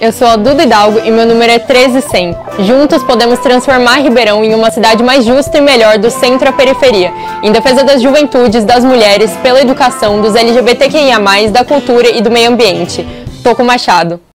Eu sou a Duda Hidalgo e meu número é 13100. Juntos podemos transformar Ribeirão em uma cidade mais justa e melhor do centro à periferia, em defesa das juventudes, das mulheres, pela educação, dos LGBTQIA+, da cultura e do meio ambiente. Toco Machado.